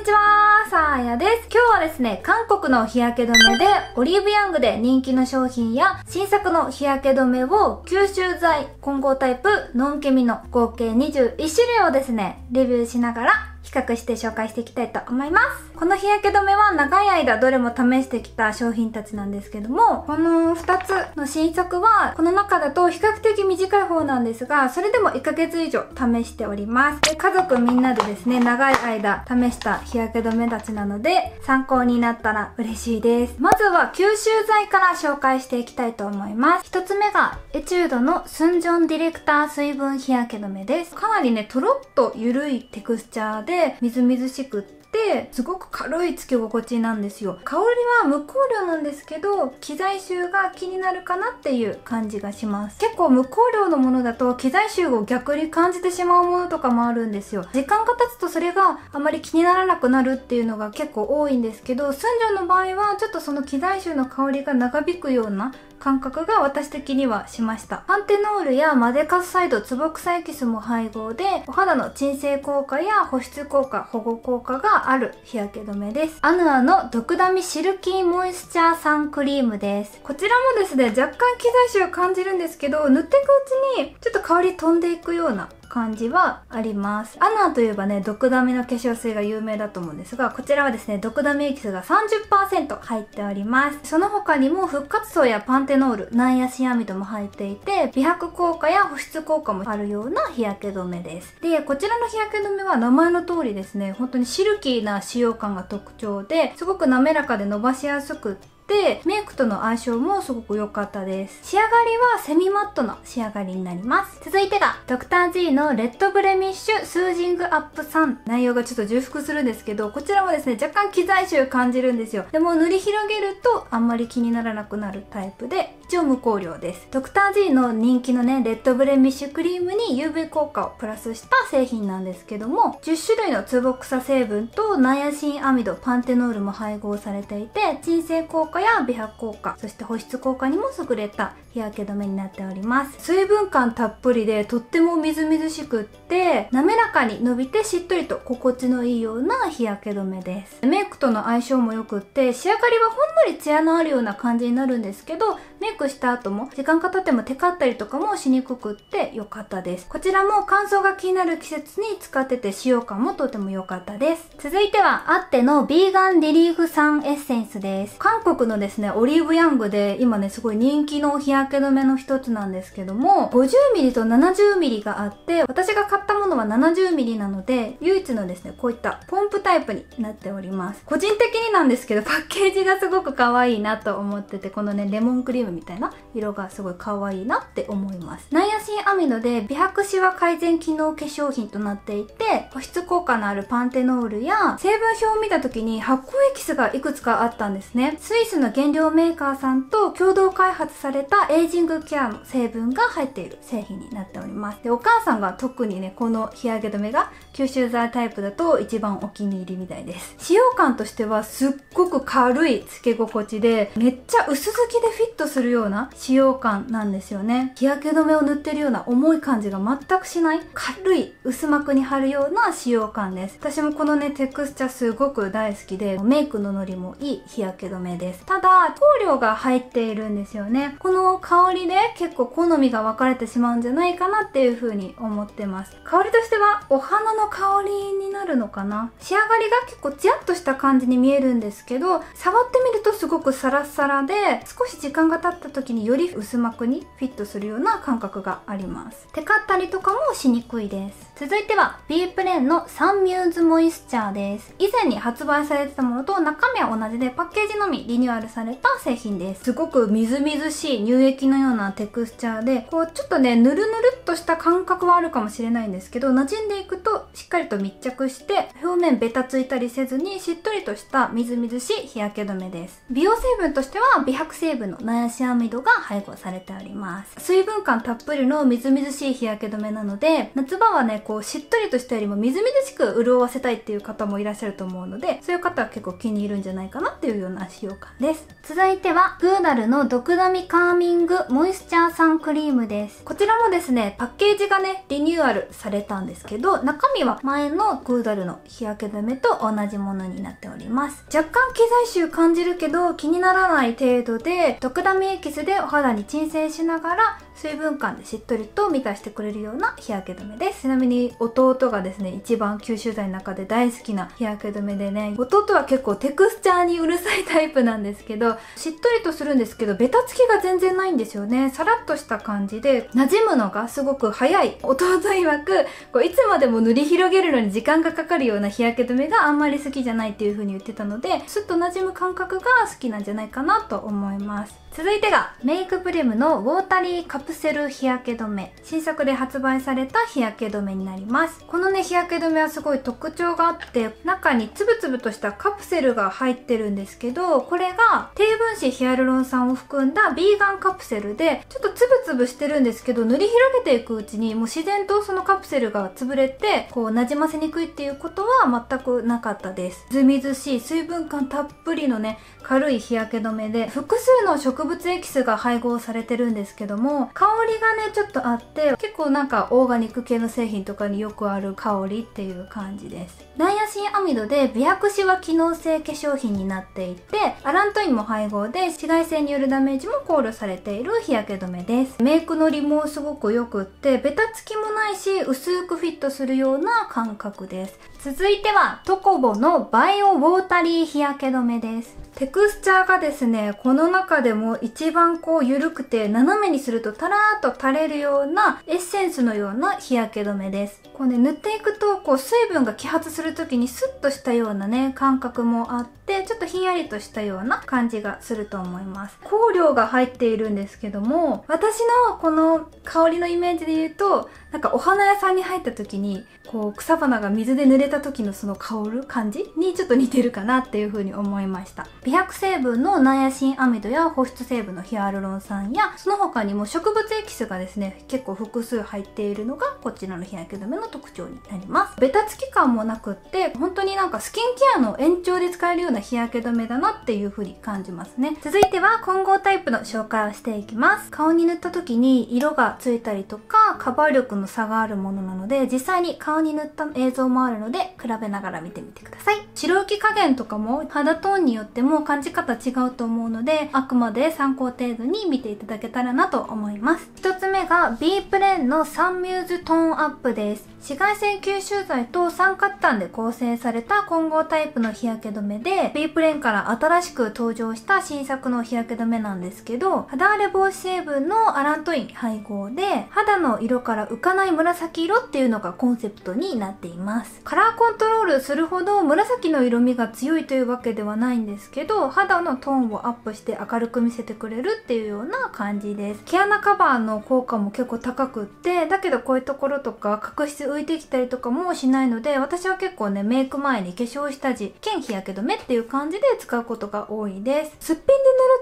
にちは、さあやです。今日はですね、韓国の日焼け止めで、オリーブヤングで人気の商品や、新作の日焼け止めを、吸収剤、混合タイプ、ノンケミの合計21種類をですね、レビューしながら、比較して紹介していきたいと思います。この日焼け止めは長い間どれも試してきた商品たちなんですけども、この2つの新作は、この中だと比較的短い方なんですが、それでも1ヶ月以上試しております。で家族みんなでですね、長い間試した日焼け止めたちなので、参考になったら嬉しいです。まずは吸収剤から紹介していきたいと思います。1つ目が、エチュードのスンジョンディレクター水分日焼け止めです。かなりね、とろっと緩いテクスチャーで、みずみずしくって、すごく軽いつけ心地なんですよ。香りは無香料なんですけど、機材臭が気になるかなっていう感じがします。結構無香料のものだと機材臭を逆に感じてしまうものとかもあるんですよ。時間が経つとそれがあまり気にならなくなるっていうのが結構多いんですけど、スンジョンの場合はちょっとその機材臭の香りが長引くような感覚が私的にはしました。パンテノールやマデカスサイド、ツボクサエキスも配合で、お肌の鎮静効果や保湿効果、保護効果がある日焼け止めです。アヌアのドクダミシルキーモイスチャーサンクリームです。こちらもですね、若干機材臭を感じるんですけど、塗っていくうちにちょっと香り飛んでいくような感じはあります。アナといえばね、毒ダミの化粧水が有名だと思うんですが、こちらはですね、毒ダミエキスが30%入っております。その他にも復活層やパンテノール、ナイアシンアミドも入っていて、美白効果や保湿効果もあるような日焼け止めです。で、こちらの日焼け止めは名前の通りですね、本当にシルキーな使用感が特徴で、すごく滑らかで伸ばしやすくってで、メイクとの相性もすごく良かったです。仕上がりはセミマットの仕上がりになります。続いてが、ドクター G のレッドブレミッシュスージングアップ3。内容がちょっと重複するんですけど、こちらもですね、若干機材臭感じるんですよ。でも塗り広げるとあんまり気にならなくなるタイプで、一応無香料です。ドクター G の人気のね、レッドブレミッシュクリームに UV 効果をプラスした製品なんですけども、10種類のツボ草成分とナイアシンアミド、パンテノールも配合されていて、鎮静効果や美白効、果そして保湿効果にも優れた日焼け止めになっております水分感たっぷりでとってもみずみずしくって滑らかに伸びてしっとりと心地のいいような日焼け止めですメイクとの相性も良くって仕上がりはほんのりツヤのあるような感じになるんですけどメイクした後も時間が経ってもテカったりとかもしにくくって良かったです。こちらも乾燥が気になる季節に使ってて使用感もとても良かったです。続いてはあってのビーガンリリーフ酸エッセンスです。韓国のですねオリーブヤングで今ねすごい人気の日焼け止めの一つなんですけども 50ml と 70ml があって私が買ったものは 70ml なので唯一のですねこういったポンプタイプになっております。個人的になんですけどパッケージがすごく可愛いなと思っててこのねレモンクリームみたいな色がすごい可愛いなって思います。ナイアシンアミノで美白シワ改善機能化粧品となっていて保湿効果のあるパンテノールや成分表を見た時に発酵エキスがいくつかあったんですね。スイスの原料メーカーさんと共同開発されたエイジングケアの成分が入っている製品になっております。でお母さんが特にねこの日焼け止めが吸収剤タイプだと一番お気に入りみたいです。使用感としてはすっごく軽いつけ心地でめっちゃ薄付きでフィットするするような使用感なんですよね。日焼け止めを塗ってるような重い感じが全くしない軽い薄膜に貼るような使用感です。私もこのねテクスチャすごく大好きでメイクのノリもいい日焼け止めです。ただ香料が入っているんですよね。この香りで結構好みが分かれてしまうんじゃないかなっていう風に思ってます。香りとしてはお花の香りになるのかな。仕上がりが結構ツヤっとした感じに見えるんですけど触ってみるとすごくサラサラで少し時間が経った時により薄膜にフィットするような感覚があります。テカったりとかもしにくいです。続いては B プレーンのサンミューズモイスチャーです。以前に発売されてたものと中身は同じでパッケージのみリニューアルされた製品です。すごくみずみずしい乳液のようなテクスチャーでこうちょっとねぬるぬるっとした感覚はあるかもしれないんですけど馴染んでいくとしっかりと密着して表面ベタついたりせずにしっとりとしたみずみずしい日焼け止めです。美容成分としては美白成分のナヤシアアミドが配合されております。水分感たっぷりのみずみずしい日焼け止めなので、夏場はね、こうしっとりとしたよりもみずみずしく潤わせたいっていう方もいらっしゃると思うので、そういう方は結構気に入るんじゃないかなっていうような使用感です。続いては、グーダルのドクダミカーミングモイスチャーサンクリームです。こちらもですね、パッケージがね、リニューアルされたんですけど、中身は前のグーダルの日焼け止めと同じものになっております。若干機材臭感じるけど気にならない程度で、ドクダミエキスでお肌に鎮静しながら水分感でしっとりと満たしてくれるような日焼け止めです。ちなみに弟がですね、一番吸収剤の中で大好きな日焼け止めでね、弟は結構テクスチャーにうるさいタイプなんですけど、しっとりとするんですけど、ベタつきが全然ないんですよね。さらっとした感じで、馴染むのがすごく早い。弟曰く、こういつまでも塗り広げるのに時間がかかるような日焼け止めがあんまり好きじゃないっていう風に言ってたので、スッと馴染む感覚が好きなんじゃないかなと思います。続いてがメイクプリムのウォータリーカプセル日焼け止め。新作で発売された日焼け止めになります。このね日焼け止めはすごい特徴があって中につぶつぶとしたカプセルが入ってるんですけどこれが低分子ヒアルロン酸を含んだビーガンカプセルでちょっとつぶつぶしてるんですけど塗り広げていくうちにもう自然とそのカプセルが潰れてこう馴染ませにくいっていうことは全くなかったです。ずみずしい水分感たっぷりのね軽い日焼け止めで複数の植物エキスが配合されてるんですけども香りがねちょっとあって結構なんかオーガニック系の製品とかによくある香りっていう感じです。ナイアシンアミドで美白シワ機能性化粧品になっていてアラントインも配合で紫外線によるダメージも考慮されている日焼け止めです。メイクのりもすごくよくってベタつきもないし薄くフィットするような感覚です。続いてはトコボのバイオウォータリー日焼け止めです。テクスチャーがですね、この中でも一番こう緩くて斜めにするとタラーっと垂れるようなエッセンスのような日焼け止めです。こうね、塗っていくとこう水分が揮発する時にスッとしたようなね、感覚もあって、ちょっとひんやりとしたような感じがすると思います。香料が入っているんですけども、私のこの香りのイメージで言うと、なんかお花屋さんに入った時に、こう草花が水で濡れた時のその香る感じにちょっと似てるかなっていう風に思いました。美白成分のナイアシンアミドや保湿成分のヒアルロン酸や、その他にも植物エキスがですね、結構複数入っているのがこちらの日焼け止めの特徴になります。ベタつき感もなくって、本当になんかスキンケアの延長で使えるような日焼け止めだなっていう風に感じますね。続いては混合タイプの紹介をしていきます。顔に塗った時に色がついたりとか、カバー力の差があるものなので、実際に顔に塗った映像もあるので、比べながら見てみてください。白浮き加減とかも肌トーンによっても感じ方違うと思うので、あくまで参考程度に見ていただけたらなと思います。一つ目が B プレーンのサンミューズトーンアップです。紫外線吸収剤と酸化チタンで構成された混合タイプの日焼け止めで、B プレーンから新しく登場した新作の日焼け止めなんですけど、肌荒れ防止成分のアラントイン配合で、肌の色から浮かない紫色っていうのがコンセプトになっています。カラーコントロールするほど紫の色味が強いというわけではないんですけど、肌のトーンをアップして明るく見せてくれるっていうような感じです。毛穴カバーの効果も結構高くって、だけどこういうところとか角質浮いてきたりとかもしないので、私は結構ね、メイク前に化粧下地兼日焼け止めっていう感じで使うことが多いです。すっぴんで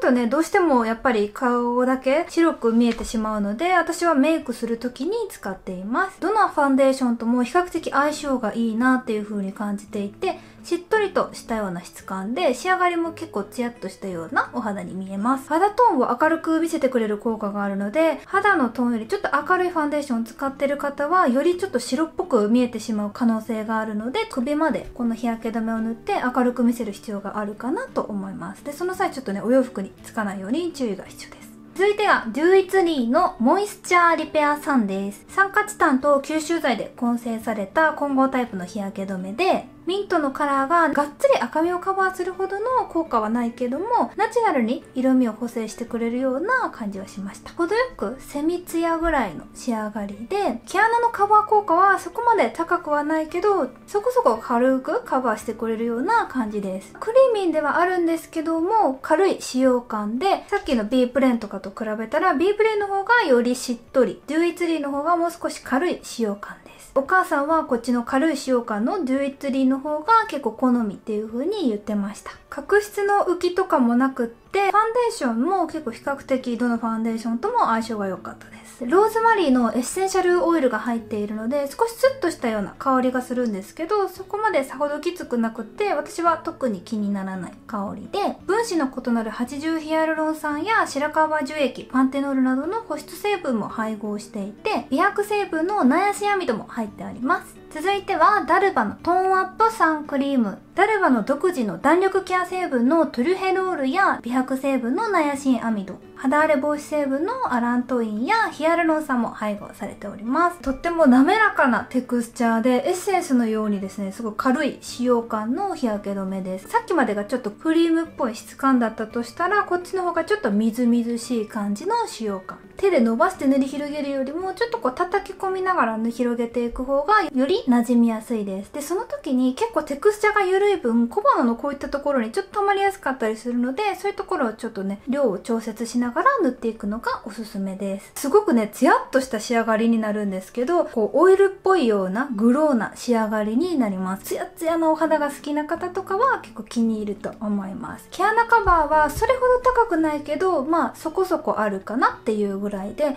塗るとね、どうしてもやっぱり顔だけ白く見えてしまうので、私はメイクする時に使っています。どのファンデーションとも比較的相性がいいなっていう風に感じていて、しっとりとしたような質感で、仕上がりも結構ツヤっとしたようなお肌に見えます。肌トーンを明るく見せてくれる効果があるので、肌のトーンよりちょっと明るいファンデーションを使ってる方は、よりちょっと白っぽく見えてしまう可能性があるので、首までこの日焼け止めを塗って明るく見せる必要があるかなと思います。で、その際ちょっとね、お洋服につかないように注意が必要です。続いては、デューイツリーのモイスチャーリペアサンです。酸化チタンと吸収剤で混成された混合タイプの日焼け止めで、ミントのカラーががっつり赤みをカバーするほどの効果はないけども、ナチュラルに色味を補正してくれるような感じはしました。程よくセミツヤぐらいの仕上がりで、毛穴のカバー効果はそこまで高くはないけど、そこそこ軽くカバーしてくれるような感じです。クリーミーではあるんですけども、軽い使用感で、さっきの B プレーンとかと比べたら B プレーンの方がよりしっとり、デュイツリーの方がもう少し軽い使用感です。お母さんはこっちの軽い使用感のデュイツリーのの方が結構好みっていう風に言ってました。角質の浮きとかもなくってファンデーションも結構比較的どのファンデーションとも相性が良かったです。ローズマリーのエッセンシャルオイルが入っているので少しスッとしたような香りがするんですけどそこまでさほどきつくなくて私は特に気にならない香りで分子の異なる8種ヒアルロン酸や白樺樹液パンテノールなどの保湿成分も配合していて美白成分のナイアシンアミドも入ってあります。続いてはダルバのトーンアップサンクリーム。ダルバの独自の弾力ケア成分のトリュフェロールや美白成分のナイアシンアミド肌荒れ防止成分のアラントインやヒアルロン酸も配合されております。とっても滑らかなテクスチャーでエッセンスのようにですねすごい軽い使用感の日焼け止めです。さっきまでがちょっとクリームっぽい質感だったとしたらこっちの方がちょっとみずみずしい感じの使用感。手で伸ばして塗り広げるよりもちょっとこう叩き込みながら塗り広げていく方がより馴染みやすいです。でその時に結構テクスチャが緩い分小鼻のこういったところにちょっと溜まりやすかったりするのでそういうところをちょっとね量を調節しながら塗っていくのがおすすめです。すごくねツヤっとした仕上がりになるんですけどこうオイルっぽいようなグローな仕上がりになります。ツヤツヤのお肌が好きな方とかは結構気に入ると思います。毛穴カバーはそれほど高くないけどまあそこそこあるかなっていうぐらいぐらいで11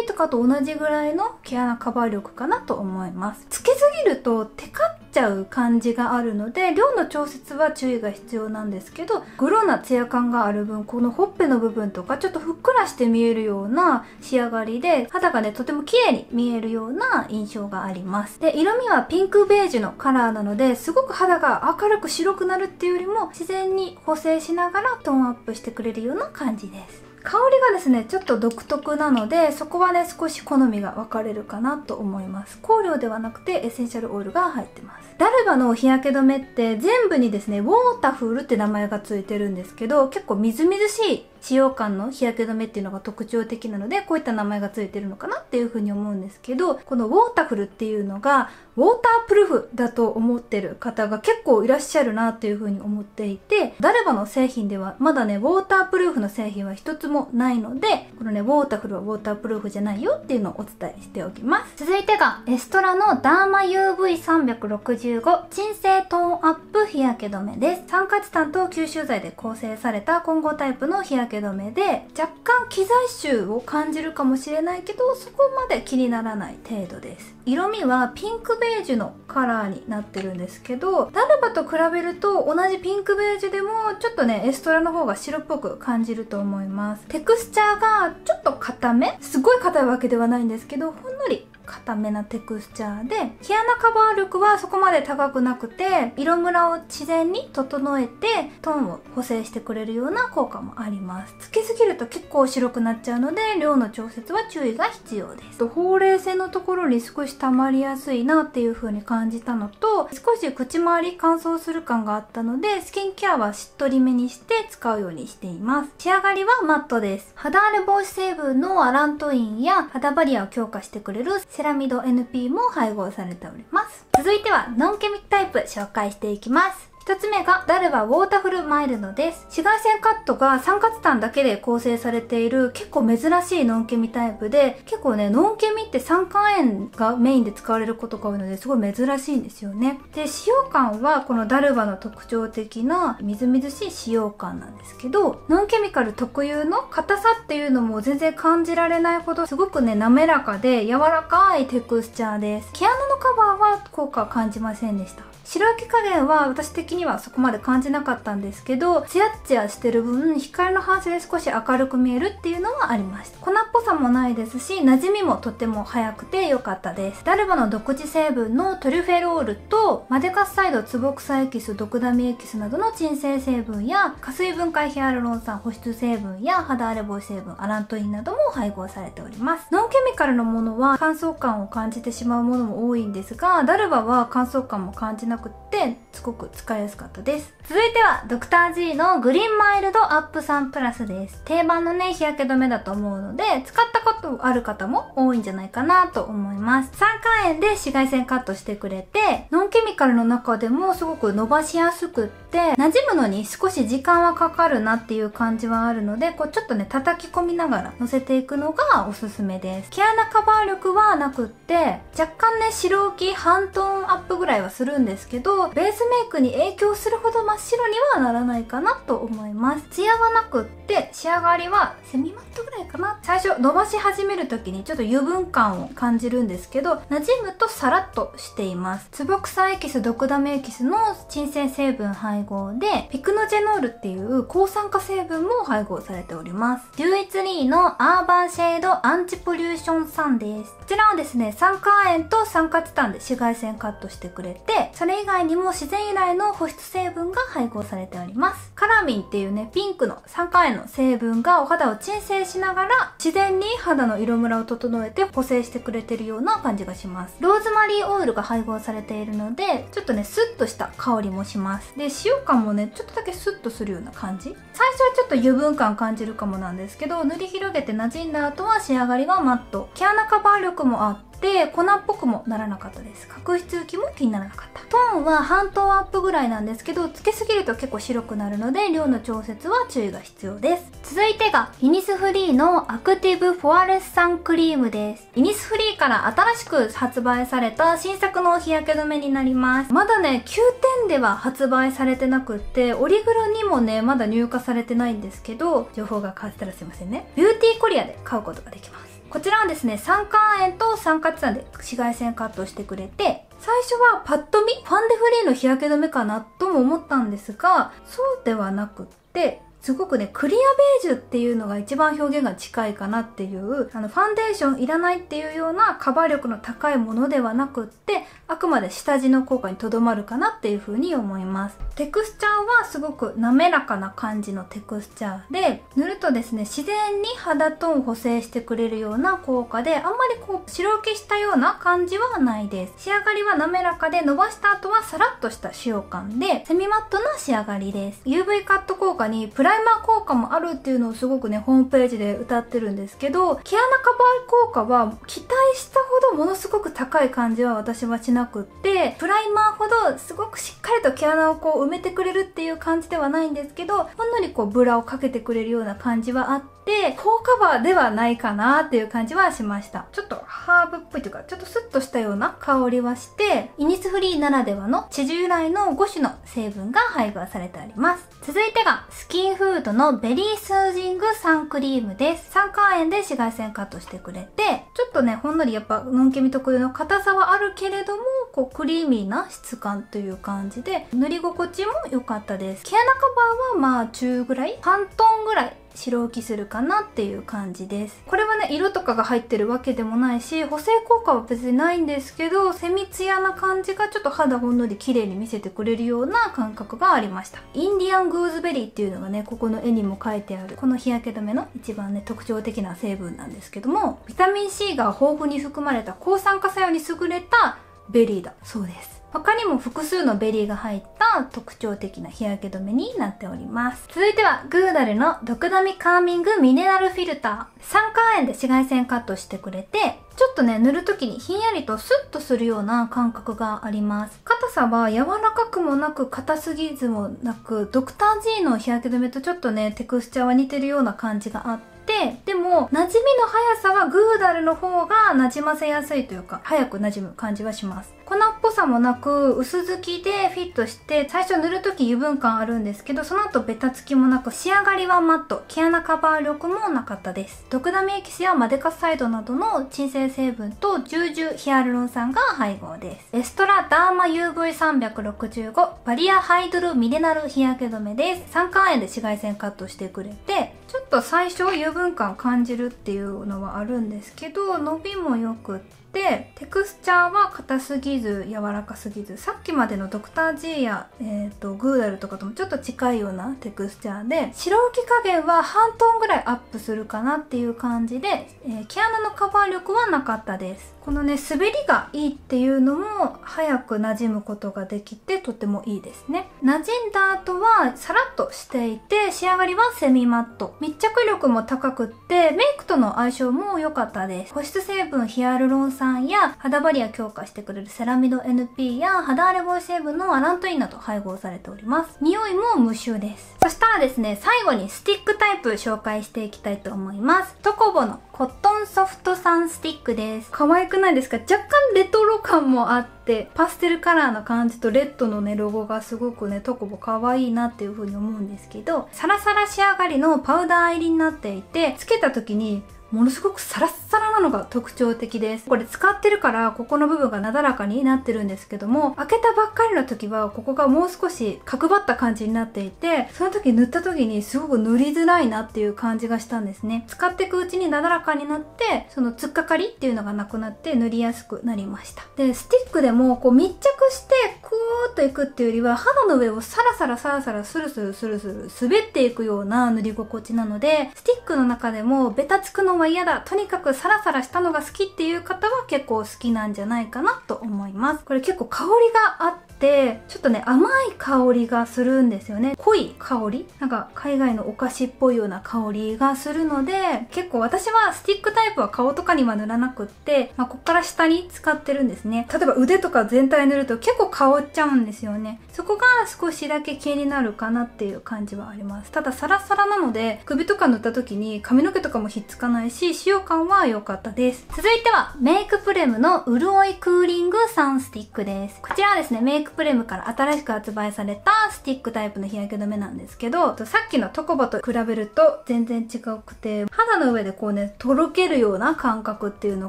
リとかと同じぐらいの毛穴カバー力かなと思います。つけすぎるとテカっちゃう感じがあるので量の調節は注意が必要なんですけどグロなツヤ感がある分このほっぺの部分とかちょっとふっくらして見えるような仕上がりで肌がねとても綺麗に見えるような印象があります。で色味はピンクベージュのカラーなのですごく肌が明るく白くなるっていうよりも自然に補正しながらトーンアップしてくれるような感じです。香りがですねちょっと独特なのでそこはね少し好みが分かれるかなと思います。香料ではなくてエッセンシャルオイルが入ってます。ダルバの日焼け止めって全部にですねウォータフルって名前がついてるんですけど結構みずみずしい使用感の日焼け止めっていうのが特徴的なのでこういった名前がついてるのかなっていうふうに思うんですけどこのウォータフルっていうのがウォータープルーフだと思ってる方が結構いらっしゃるなっていうふうに思っていてダルバの製品ではまだねウォータープルーフの製品は一つもないのでこのねウォータフルはウォータープルーフじゃないよっていうのをお伝えしておきます。続いてがエストラのダーマ UV365 鎮静トーンアップ日焼け止めです。酸化チタンと吸収剤で構成された混合タイプの日焼け止めで若干機材臭を感じるかもしれないけどそこまで気にならない程度です。色味はピンクベージュのカラーになってるんですけどダルバと比べると同じピンクベージュでもちょっとねエストラの方が白っぽく感じると思います。テクスチャーがちょっと硬め？すごい硬いわけではないんですけどほんのり硬めなテクスチャーで毛穴カバー力はそこまで高くなくて色ムラを自然に整えてトーンを補正してくれるような効果もあります。つけすぎると結構白くなっちゃうので量の調節は注意が必要です。ほうれい線のところに少し溜まりやすいなっていう風に感じたのと少し口周り乾燥する感があったのでスキンケアはしっとりめにして使うようにしています。仕上がりはマットです。肌荒れ防止成分のアラントインや肌バリアを強化してくれるセラミド NP も配合されております。続いてはノンケミックタイプ紹介していきます。一つ目が、ダルバウォータフルマイルドです。紫外線カットが酸化チタンだけで構成されている結構珍しいノンケミタイプで、結構ね、ノンケミって酸化塩がメインで使われることが多いのですごい珍しいんですよね。で、使用感はこのダルバの特徴的なみずみずしい使用感なんですけど、ノンケミカル特有の硬さっていうのも全然感じられないほど、すごくね、滑らかで柔らかいテクスチャーです。毛穴のカバーは効果は感じませんでした。白焼き加減は私的にはそこまで感じなかったんですけどツヤツヤしてる分光の反射で少し明るく見えるっていうのはありました。粉っぽさもないですし馴染みもとっても早くて良かったです。ダルバの独自成分のトリュフェロールとマデカスサイドツボクサエキス毒ダミエキスなどの鎮静成分や加水分解ヒアルロン酸保湿成分や肌荒れ防止成分アラントインなども配合されております。ノンケミカルのものは乾燥感を感じてしまうものも多いんですがダルバは乾燥感も感じなくってすごく使いやすかったです。続いてはドクター G のグリーンマイルドアップサンプラスです。定番のね日焼け止めだと思うので使ったことある方も多いんじゃないかなと思います。3回円で紫外線カットしてくれてノンケミカルの中でもすごく伸ばしやすくって馴染むのに少し時間はかかるなっていう感じはあるのでこうちょっとね叩き込みながら乗せていくのがおすすめです。毛穴カバー力はなくって若干ね白浮き半トーンアップぐらいはするんですけどベースメイクに影響するほど真っ白にはならないかなと思います。ツヤはなくって仕上がりはセミマットぐらいかな。最初伸ばし始める時にちょっと油分感を感じるんですけど馴染むとサラッとしています。坪草エキス毒ダメエキスの鎮静成分配配合でピクノジェノールっていう抗酸化成分も配合されております。デュイツリーのアーバンシェードアンチポリューション酸です。こちらはですね酸化亜鉛と酸化チタンで紫外線カットしてくれてそれ以外にも自然由来の保湿成分が配合されております。カラミンっていうねピンクの酸化亜鉛の成分がお肌を鎮静しながら自然に肌の色ムラを整えて補正してくれてるような感じがします。ローズマリーオイルが配合されているのでちょっとねスッとした香りもします。で塩感もねちょっとだけスッとするような感じ？最初はちょっと油分感感じるかもなんですけど塗り広げて馴染んだ後は仕上がりはマット。毛穴カバー力もあってで粉っぽくもならなかったです。角質浮きも気にならなかった。トーンは半トーンアップぐらいなんですけどつけすぎると結構白くなるので量の調節は注意が必要です。続いてがイニスフリーのアクティブポアレスサンクリームです。イニスフリーから新しく発売された新作の日焼け止めになります。まだね Qoo点では発売されてなくってオリグロにもねまだ入荷されてないんですけど情報が変わってたらすいませんね。ビューティーコリアで買うことができます。こちらはですね、酸化亜鉛と酸化チタンで紫外線カットしてくれて、最初はパッと見、ファンデフリーの日焼け止めかなとも思ったんですが、そうではなくって、すごくね、クリアベージュっていうのが一番表現が近いかなっていう、あの、ファンデーションいらないっていうようなカバー力の高いものではなくって、あくまで下地の効果にとどまるかなっていう風に思います。テクスチャーはすごく滑らかな感じのテクスチャーで、塗るとですね、自然に肌トーンを補正してくれるような効果で、あんまりこう、白浮きしたような感じはないです。仕上がりは滑らかで、伸ばした後はサラッとした使用感で、セミマットな仕上がりです。UV カット効果にプライマー効果もあるっていうのをすごくね、ホームページで歌ってるんですけど、毛穴カバー効果は期待したほどものすごく高い感じは私はしないなくって、プライマーほどすごくしっかりと毛穴をこう埋めてくれるっていう感じではないんですけど、ほんのりこうブラをかけてくれるような感じはあって、で、高カバーではないかなっていう感じはしました。ちょっとハーブっぽいというか、ちょっとスッとしたような香りはして、イニスフリーならではの地由来の5種の成分が配合されてあります。続いてが、スキンフードのベリースージングサンクリームです。酸化亜鉛で紫外線カットしてくれて、ちょっとね、ほんのりやっぱ、ノンケミ特有の硬さはあるけれども、こう、クリーミーな質感という感じで、塗り心地も良かったです。毛穴カバーはまあ、中ぐらい？半トーンぐらい白浮きするかなっていう感じです。これはね色とかが入ってるわけでもないし補正効果は別にないんですけどセミツヤな感じがちょっと肌ほんのり綺麗に見せてくれるような感覚がありました。インディアングーズベリーっていうのがねここの絵にも書いてあるこの日焼け止めの一番ね特徴的な成分なんですけどもビタミン C が豊富に含まれた抗酸化作用に優れたベリーだそうです他にも複数のベリーが入った特徴的な日焼け止めになっております。続いては、グーダルのドクダミカーミングミネラルフィルター。酸化亜鉛で紫外線カットしてくれて、ちょっとね、塗るときにひんやりとスッとするような感覚があります。硬さは柔らかくもなく硬すぎずもなく、ドクター G の日焼け止めとちょっとね、テクスチャーは似てるような感じがあって、でも、馴染みの速さはグーダルの方が馴染ませやすいというか、早く馴染む感じはします。粉っぽさもなく薄付きでフィットして最初塗るとき油分感あるんですけどその後ベタつきもなく仕上がりはマット。毛穴カバー力もなかったです。ドクダミエキスやマデカサイドなどの鎮静成分と重々ヒアルロン酸が配合です。エストラダーマ UV365 バリアハイドルミネラル日焼け止めです。酸化亜鉛で紫外線カットしてくれてちょっと最初油分感感じるっていうのはあるんですけど伸びも良くってでテクスチャーは硬すぎず柔らかすぎずさっきまでのドクター G や、えーと、グーダルとかともちょっと近いようなテクスチャーで白浮き加減は半トンぐらいアップするかなっていう感じで、えー、毛穴のカバー力はなかったです。このね滑りがいいっていうのも早く馴染むことができてとてもいいですね馴染んだ後はサラッとしていて仕上がりはセミマット密着力も高くってメイクとの相性も良かったです保湿成分ヒアルロン酸や肌バリア強化してくれるセラミド NP や肌荒れ防止成分のアラントインなど配合されております。匂いも無臭です。そしたらですね、最後にスティックタイプ紹介していきたいと思います。トコボのコットンソフトサンスティックです。可愛くないですか？若干レトロ感もあって、パステルカラーな感じとレッドのね、ロゴがすごくね、トコボ可愛いなっていう風に思うんですけど、サラサラ仕上がりのパウダー入りになっていて、つけた時にものすごくサラッサラなのが特徴的です。これ使ってるからここの部分がなだらかになってるんですけども、開けたばっかりの時はここがもう少し角張った感じになっていて、その時塗った時にすごく塗りづらいなっていう感じがしたんですね。使っていくうちになだらかになって、その突っかかりっていうのがなくなって塗りやすくなりました。で、スティックでもこう密着してクーッといくっていうよりは肌の上をサラサラサラサラスルスルスルスル滑っていくような塗り心地なので、スティックの中でもベタつくのは嫌だ。とにかくサラサラしたのが好きっていう方は結構好きなんじゃないかなと思います。これ結構香りがあってちょっとね甘い香りがするんですよね。濃い香り？なんか海外のお菓子っぽいような香りがするので結構私はスティックタイプは顔とかには塗らなくって、まあ、こっから下に使ってるんですね。例えば腕とか全体塗ると結構香っちゃうんですよね。そこが少しだけ気になるかなっていう感じはあります。ただサラサラなので首とか塗った時に髪の毛とかもひっつかないし使用感は良かったです。続いてはメイクプレムの潤いクーリングサンスティックです。こちらはですねメイクプレムから新しく発売されたスティックタイプの日焼け止めなんですけどさっきのトコボと比べると全然違くて肌の上でこうねとろけるような感覚っていうの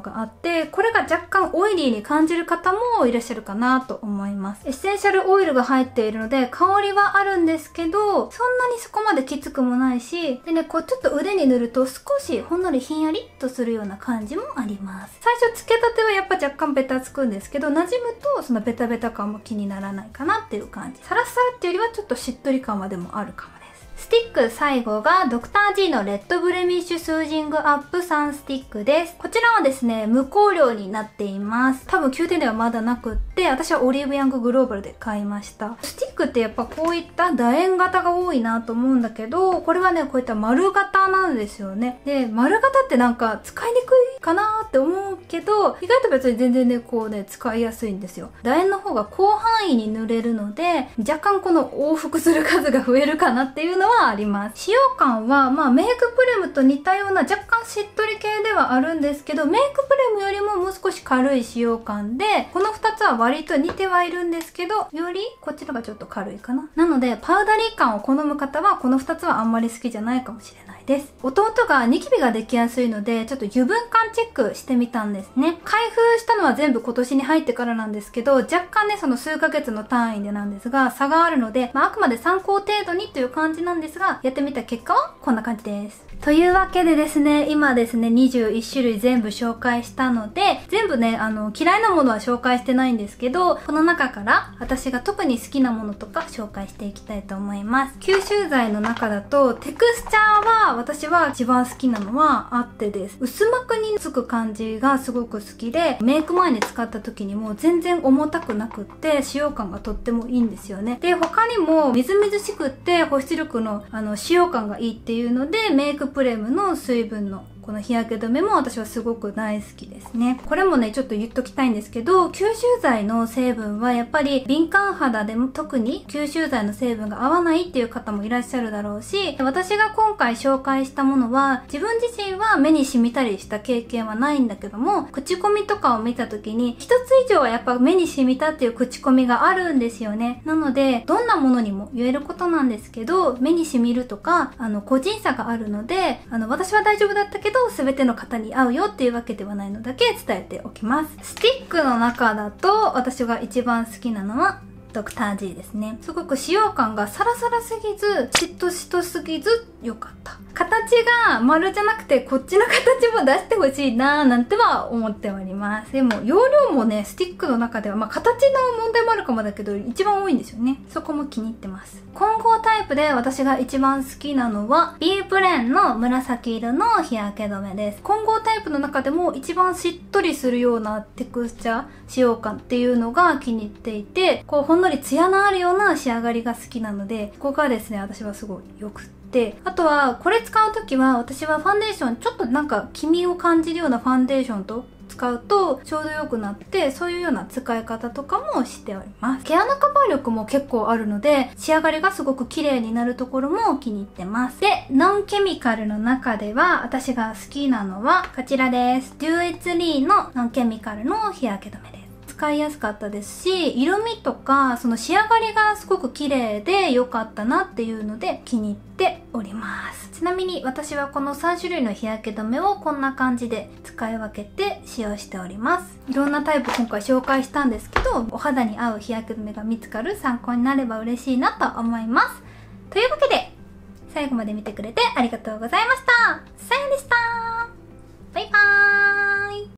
があってこれが若干オイリーに感じる方もいらっしゃるかなと思います。エッセンシャルオイルが入っているので香りはあるんですけどそんなにそこまできつくもないしでねこうちょっと腕に塗ると少しほんのりひんやりとするような感じもあります。最初つけたてはやっぱ若干ベタつくんですけど馴染むとそのベタベタ感も気にならないかなっていう感じ。サラサラっていうよりはちょっとしっとり感はでもあるかもスティック最後がドクター G のレッドブレミッシュスージングアップサンスティックです。こちらはですね、無香料になっています。多分 Qoo10ではまだなくって、私はオリーブヤンググローバルで買いました。スティックってやっぱこういった楕円型が多いなと思うんだけど、これはね、こういった丸型なんですよね。で、丸型ってなんか使いにくいかなって思うけど、意外と別に全然ね、こうね、使いやすいんですよ。楕円の方が広範囲に塗れるので、若干この往復する数が増えるかなっていうのははあります。使用感は、まあメイクプレムと似たような若干しっとり系ではあるんですけど、メイクプレムよりももう少し軽い使用感で、この2つは割と似てはいるんですけど、よりこっちのがちょっと軽いかな。なので、パウダリー感を好む方は、この2つはあんまり好きじゃないかもしれないです。弟がニキビができやすいので、ちょっと油分感チェックしてみたんですね。開封したのは全部今年に入ってからなんですけど、若干ね、その数ヶ月の単位でなんですが、差があるので、まあ、あくまで参考程度にという感じなんですですが、やってみた結果はこんな感じです。というわけでですね、今ですね、21種類全部紹介したので、全部ね、あの、嫌いなものは紹介してないんですけど、この中から私が特に好きなものとか紹介していきたいと思います。吸収剤の中だと、テクスチャーは私は一番好きなのはあってです。薄膜につく感じがすごく好きで、メイク前に使った時にも全然重たくなくって、使用感がとってもいいんですよね。で、他にもみずみずしくって保湿力のあの使用感がいいっていうので、メイクプレムの水分のこの日焼け止めも私はすごく大好きですね。これもね、ちょっと言っときたいんですけど、吸収剤の成分はやっぱり敏感肌でも特に吸収剤の成分が合わないっていう方もいらっしゃるだろうし、私が今回紹介したものは自分自身は目に染みたりした経験はないんだけども、口コミとかを見た時に一つ以上はやっぱ目に染みたっていう口コミがあるんですよね。なので、どんなものにも言えることなんですけど、目に染みるとか、あの、個人差があるので、あの、私は大丈夫だったけど、全ての方に合うよっていうわけではないのだけ伝えておきます。スティックの中だと私が一番好きなのはドクター G ですね。すごく使用感がサラサラすぎず、しっとしとすぎず、良かった。形が丸じゃなくて、こっちの形も出してほしいなーなんては思っております。でも、容量もね、スティックの中では、まあ、形の問題もあるかもだけど、一番多いんですよね。そこも気に入ってます。混合タイプで私が一番好きなのは、B プレーンの紫色の日焼け止めです。混合タイプの中でも一番しっとりするようなテクスチャー、使用感っていうのが気に入っていて、こう、ほんのりツヤのあるような仕上がりが好きなので、ここがですね、私はすごい良くてて、あとは、これ使う時は、私はファンデーション、ちょっとなんか、黄身を感じるようなファンデーションと使うとちょうど良くなってそういうような使い方とかもしております。毛穴カバー力も結構あるので仕上がりがすごく綺麗になるところも気に入ってます。でノンケミカルの中では私が好きなのはこちらです。デュエツリーのノンケミカルの日焼け止めです。使いやすかったですし色味とかその仕上がりがすごく綺麗で良かったなっていうので気に入っております。ちなみに私はこの3種類の日焼け止めをこんな感じで使い分けて使用しております。いろんなタイプ今回紹介したんですけどお肌に合う日焼け止めが見つかる参考になれば嬉しいなと思います。というわけで最後まで見てくれてありがとうございました。さやでした。バイバーイ。